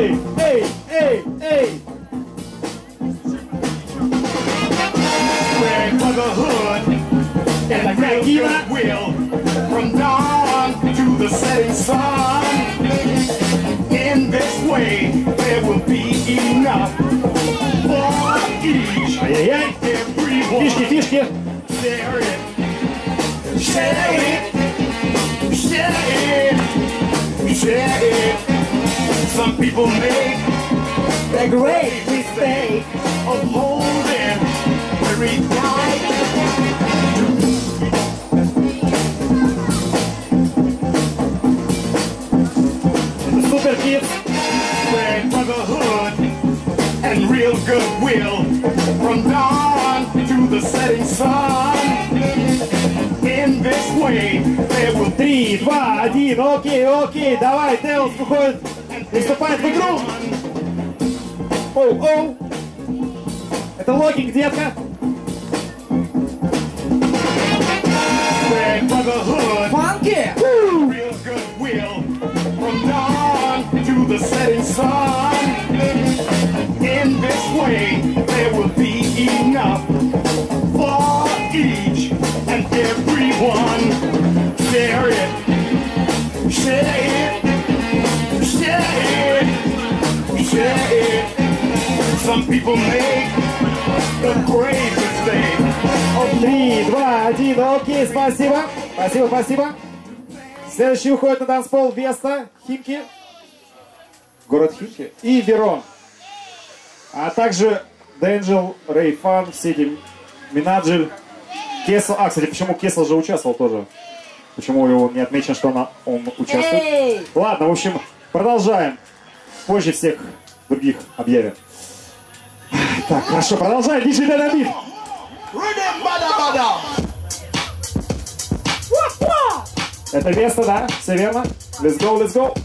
эй, эй, эй, эй. Spread brotherhood and real Кина. goodwill from dawn to the setting sun. In this way, there will be enough for each Ай-яй-яй. everyone. Фишки, фишки. Share it, share it, share it, share it. Some people make The great mistake. of holding very tight. Супер Кидс. Spread brotherhood and real goodwill from dawn to the setting sun. In this way, there will Три, два, один, окей, окей, давай, Теос выходит, приступает в игру. Оу, оу. Это логик, детка. spread brotherhood Фанки. real goodwill from dawn to the setting sun. In this way, there will be enough for each and everyone. Share it, share it, Три, два, один, окей, спасибо. Спасибо, спасибо. Следующий уходит на танцпол Веста, Химки, город Химки и Верон. А также Дэнджел, Рейфан, все эти Минаджель, Кесл. А, кстати, почему Кесл же участвовал тоже? Почему его не отмечено, что он, он участвует? Эй! Ладно, в общем, продолжаем. Позже всех других объявим. Так, хорошо, продолжаем. Диджей Динамит. Rhythm bada bada. Это Веста, да? Все верно? Let's go, let's go.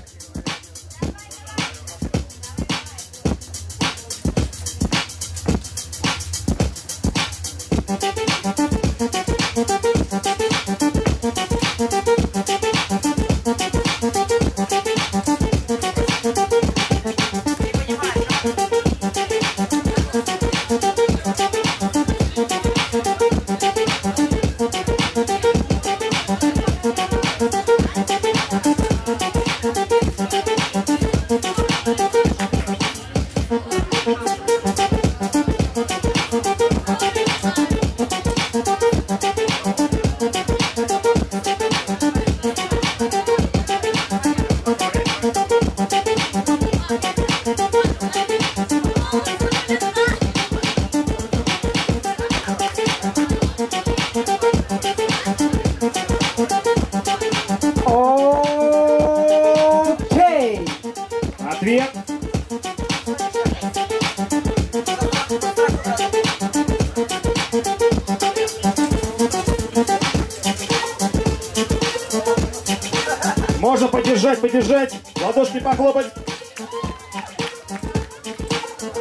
Поддержать, поддержать, ладошки похлопать.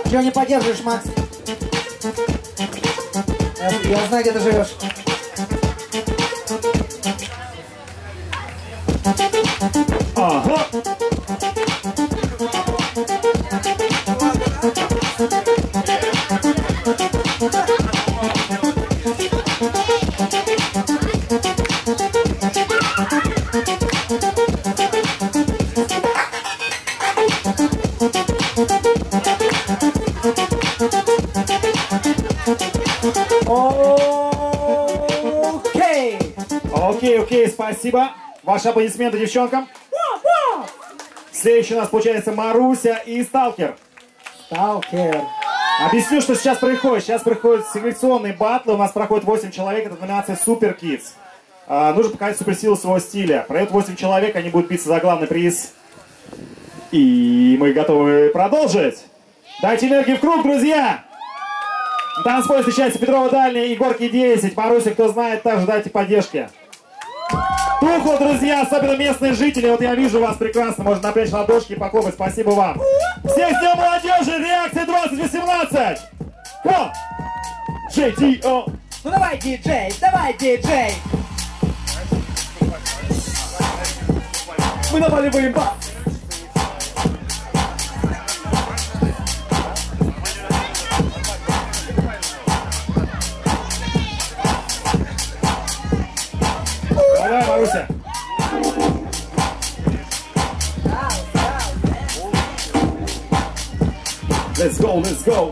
Чего не поддерживаешь, Макс? Я, я знаю, где ты живешь. Ага. Спасибо. Ваши аплодисменты девчонкам. Следующий у нас получается Маруся и Сталкер. Сталкер. Объясню, что сейчас происходит. Сейчас происходят селекционные батлы. У нас проходит 8 человек. Это номинация Super Kids. А, нужно показать суперсилу своего стиля. Пройдет 8 человек, они будут биться за главный приз. И мы готовы продолжить. Дайте энергии в круг, друзья! На танцполе встречается Петрова Дальняя и Горки 10. Маруся, кто знает, также дайте поддержки. Тухло, друзья, особенно местные жители. Вот я вижу вас прекрасно. Можно напрячь ладошки и похлопать. Спасибо вам. Всех с Днем молодежи! Реакция 2018! Come! JTO! Ну давай, диджей, давай, диджей. Мы наваливаем бас. Go, let's go.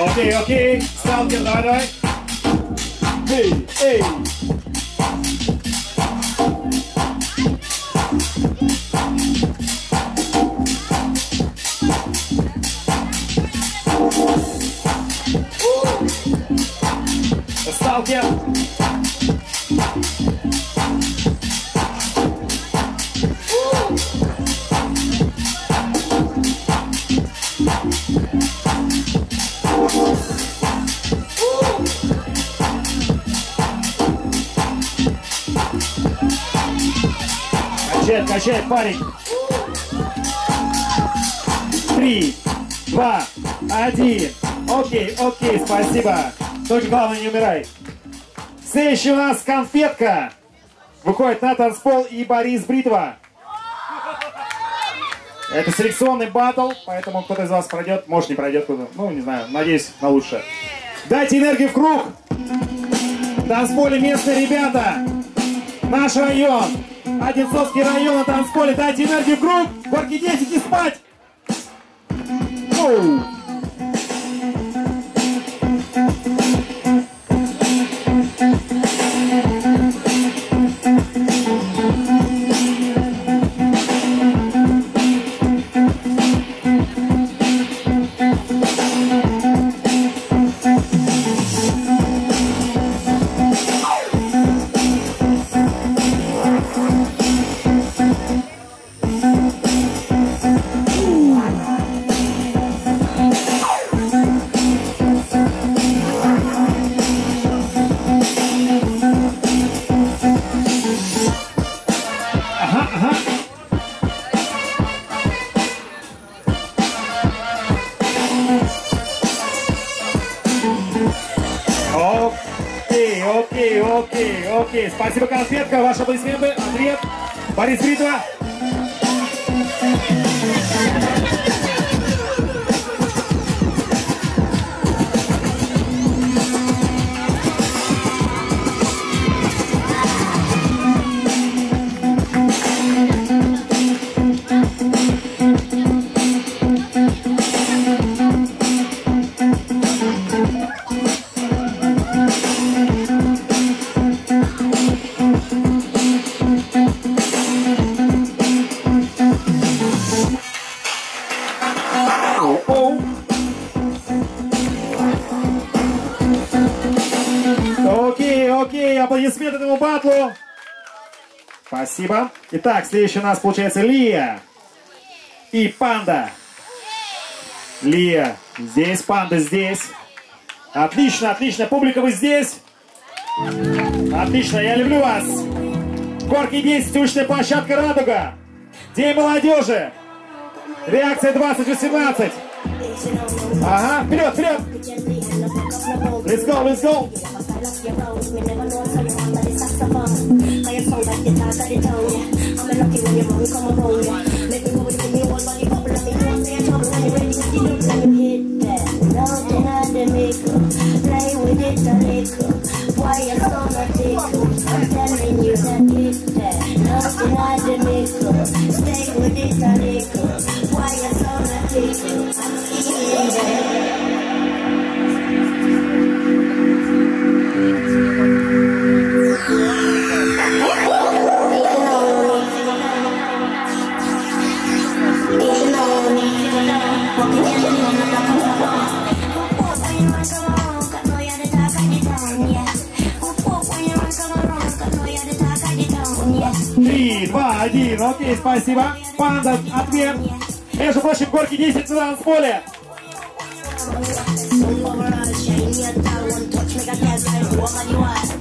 Окей, окей. Сталкер, давай, давай. Эй, эй. Сталкер. Качает, качает, парень. Три, два, один. Окей, окей, спасибо. Только главное не умирай. Следующий у нас конфетка. Выходит на танцпол и Борис Бритва. Это селекционный батл, поэтому кто-то из вас пройдет, может не пройдет куда. Ну, не знаю, надеюсь на лучшее. Дайте энергию в круг. Танцполе местные ребята. Наш район. Одинцовский район на танцполе. Дайте энергию в круг. Горки 10 не спать. Оу. Спасибо, конфетка. Ваши аплодисменты. Ответ. Борис Бритва. Окей, аплодисменты этому батлу. Спасибо. Итак, следующий у нас получается Лия и Панда. Лия здесь, Панда здесь. Отлично, отлично. Публика, вы здесь? Отлично, я люблю вас. Горки 10, уличная площадка «Радуга». День молодежи. Реакция 2018. Ага, вперед, вперед. Let's go, let's go. I love your bones, me never know how you want that it's saxophone. My song that the dance at the tongue, yeah. I'm lucky when your mom come around, yeah. Make me go with me, all body pop, let me go and play trouble. When you ready, you see look, let me hit that. Love in all the makeup, play with it a little. Why you so not? I'm telling you that hit that. Love in all the makeup, stay with it a little. Why you so not? I'm feeling that. Три, два, один. Окей, спасибо. Панда, ответ. Между прочим, горки 10 на kau masih kuat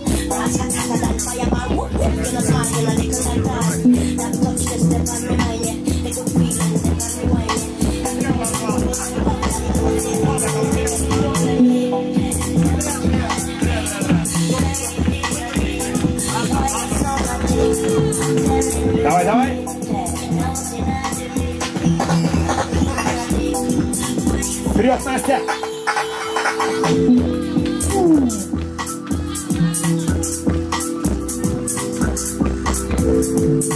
Три,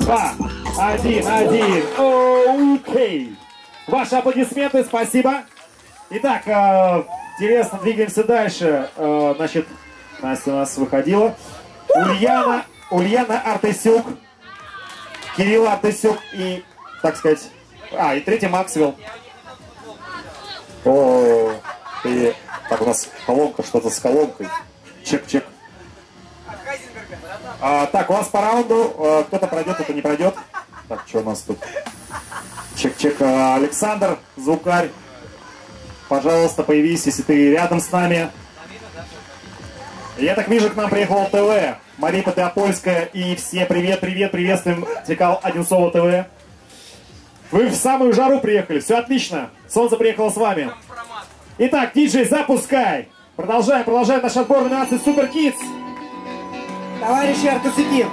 два, один, один. Окей. Ваши аплодисменты, спасибо. Итак, э, интересно, двигаемся дальше. Э, значит, Настя у нас выходила. Ульяна, Ульяна Артесюк, Кирилл Артесюк и, так сказать, а, и третий Максвелл. О, и, так, у нас колонка, что-то с колонкой. Чек-чек. А, так, у нас по раунду э, кто-то пройдет, кто-то не пройдет. Так, что у нас тут? Чек-чек. Э, Александр, звукарь. Пожалуйста, появись, если ты рядом с нами. Я так вижу, к нам приехал ТВ. Марита Теопольская и все привет, привет, приветствуем телеканал Одинцово ТВ. Вы в самую жару приехали, все отлично. Солнце приехало с вами. Итак, диджей, запускай. Продолжаем, продолжаем наш отбор номинации Супер Kids. Товарищи артусики,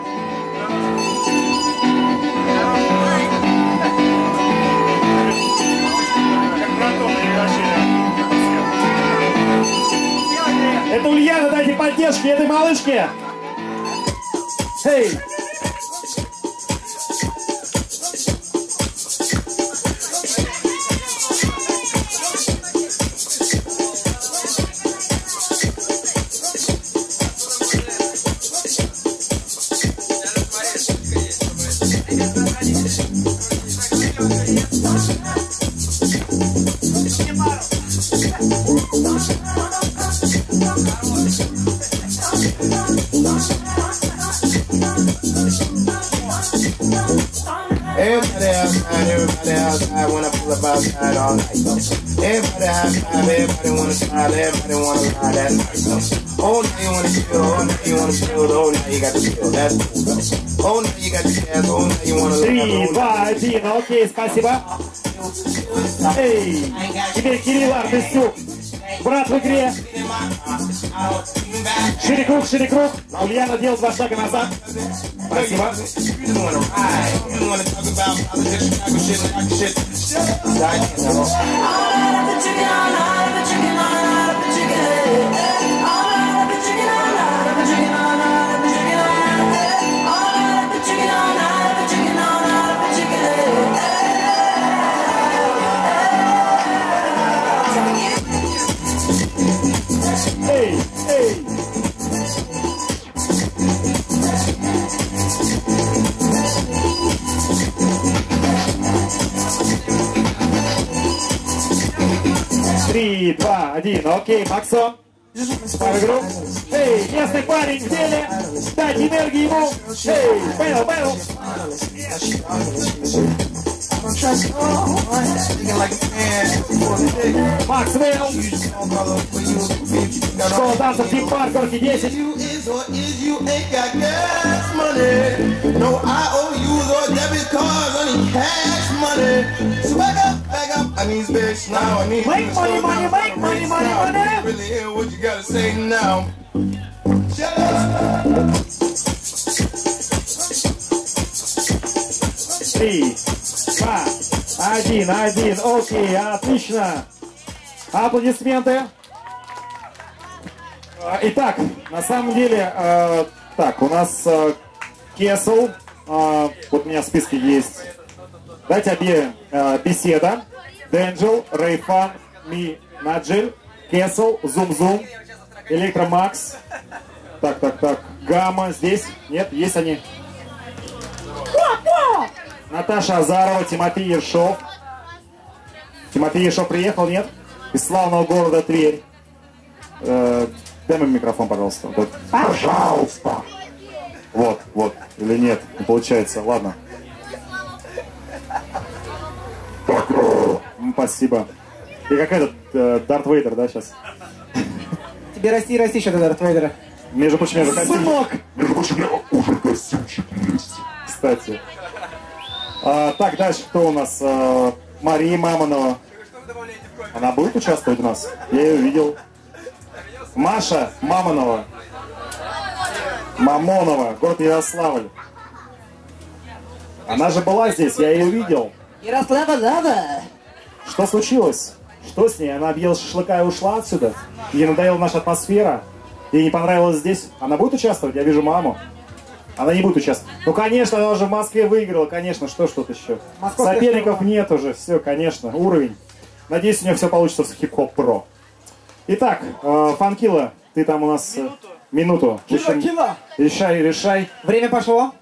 Это Ульяна, дайте поддержки этой малышке. Эй! Everybody outside, everybody outside, wanna pull up outside all night. though. Everybody outside, everybody wanna smile, everybody wanna lie that night. though. Oh, now you wanna chill, oh, now you wanna chill, oh, now you got to chill, that's cool. though. Oh, now you got the gas, oh, now you wanna Три, oh, два, один. Окей, спасибо. Эй! Теперь Кирилл Артестюк. Брат в игре. Шире круг, шире круг. Ульяна делает два шага назад. Спасибо. wanna talk about politics, shit, shit. Shut up. Три, два, один. Окей, Максон. Пару групп. Эй, местный парень в деле. Дайте энергии ему. Эй, Бэл, Бэл. Макс Вэлл. Школа танцев Тим Паркорки 10. you is or is you ain't got gas money. No IOUs or debit cards, only cash money. So back up, back up. I need space now. I need Make money, money, down. make money, money, Now, money. Really hear what you gotta say now. Shut up. Три, два, один, один. Окей, отлично. Аплодисменты. А, Итак, на самом деле, э, так, у нас э, Кесл, э, вот у меня в списке есть. Давайте объявим. Э, Беседа, Денджел, Рейфан, Ми, Наджель, Кесл, Зум Зум, Электромакс. Так, так, так. Гамма здесь? Нет, есть они. Наташа Азарова, Тимофей Ершов. Тимофей Ершов приехал, нет? Из славного города Тверь. Э, дай мне микрофон, пожалуйста. Пожалуйста. Вот, вот. Или нет, не получается. Ладно. Спасибо. И какая-то э, Дарт Вейдер, да, сейчас? тебе расти и расти еще до Дарт Вейдера. Между прочим, я костюм- Сынок! Между прочим, я уже костюмчик есть. Кстати. А, так, дальше кто у нас? А, Мария Мамонова. Она будет участвовать у нас? Я ее видел. Маша Мамонова. Мамонова, город Ярославль. Она же была здесь, я ее видел. Ярослава Лава. Что случилось? Что с ней? Она объела шашлыка и ушла отсюда? Ей надоела наша атмосфера? Ей не понравилось здесь? Она будет участвовать? Я вижу маму. Она не будет участвовать. Ну, конечно, она уже в Москве выиграла, конечно, что ж тут еще? Московская Соперников шаурма. нет уже, все, конечно, уровень. Надеюсь, у нее все получится с хип-хоп про. Итак, э, Фанкила, ты там у нас... э, Минуту. Еще- кило. Решай, решай. Время пошло.